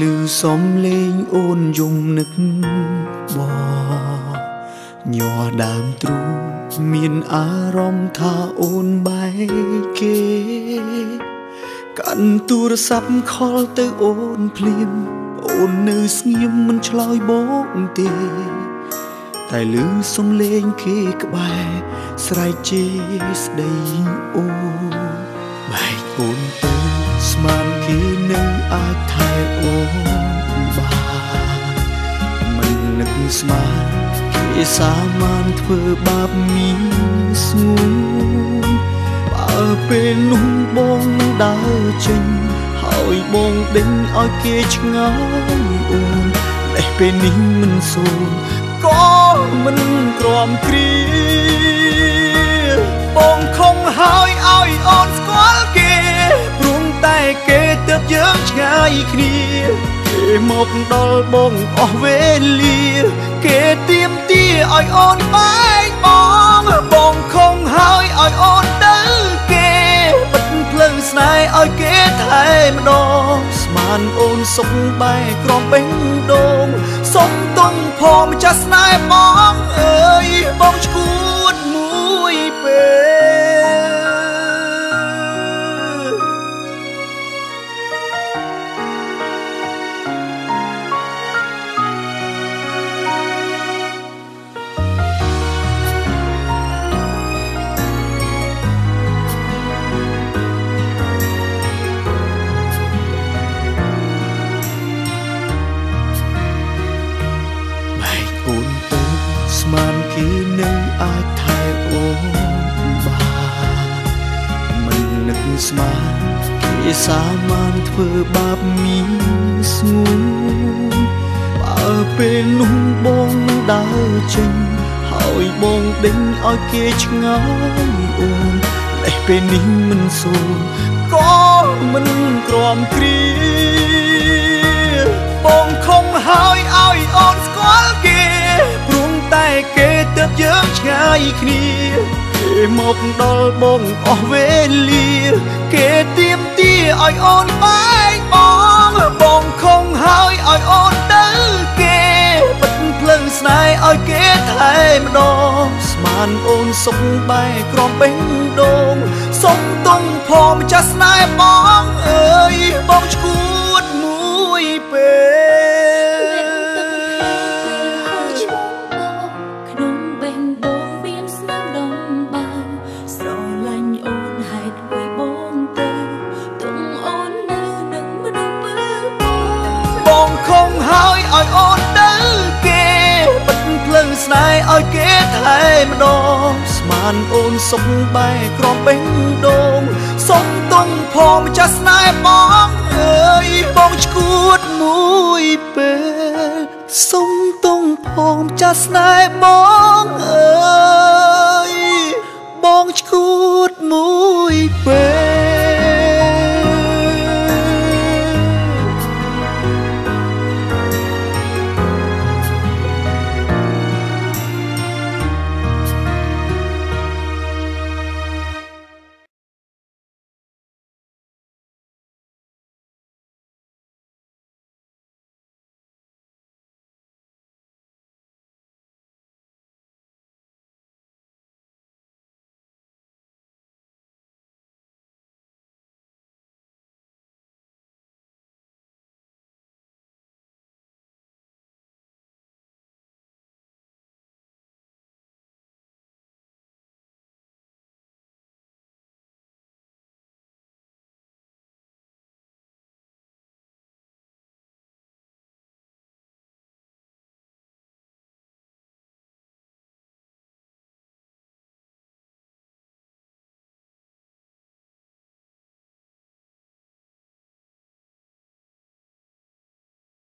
លឺសំលេងអូនយំនឹកបញ័រដើមទ្រូងមានអារម្មណ៍ថាអូនបែកគេកាន់ទូរស័ព្ទខលទៅអូនភ្លាមអូននៅស្ងៀមមិនឆ្លើយបងទេតែលឺសំលេងគេក្បែរស្រែកជេរស្ដីអូនបែកអូនទៅ ស្មានគេនៅអាចថែអូនបានមិននឹកស្មានគេសាមានធ្វើបាបមានស្ងួនបើពេលនោះបងដើរចេញហើយបងដេញឲ្យគេឆ្ងាយអូនតែពេលនេះមិនសូនក៏មិនក្រំគ្រាបងខំហើយឲ្យ មកដល់បងអស់វេលាគេទៀមទាឲ្យអូនបែកបងបងខំហើយឲ្យអូនទៅគេបិទផ្លូវស្នេហ៍ឲ្យគេថែម្ដងស្មានអូនសុខបែកក្រំបេះដូងសុំទុំផម្ចាស់ស្នេហ៍បងអើយបងឈួតមួយពេល អាចថែអូនបានមិននឹកស្មានគេសាមានធ្វើបាបមានស្ងួនបើពេលនោះបងដើរចេញហើយបងដេញឲ្យគេឆ្ងាយអូនតែពេលនេះមិនសូនក៏មិនក្រំគ្រាបងខំហើយឲ្យអូនស្គាល់គេ គ្នាគេមកដល់បងអស់វេលា គេទៀមទាឲ្យអូនបែកបងបងខំហើយឲ្យអូនទៅគេបិទផ្លូវស្នេហ៍ឲ្យគេថែម្ដងស្មានអូនសុខបែកក្រំបេះដូងសុំទុំផម្ចាស់ស្នេហ៍បងអើយ ឲ្យអូនទៅគេបិទផ្លូវស្នេហ៍ឲ្យគេថែម្ដងស្មានអូនសុខបែកក្រំបេះដូងសុំទុំផម្ចាស់ស្នេហ៍បងអើយបងឈួតមួយពេលសុំទុំផម្ចាស់ស្នេហ៍បងអ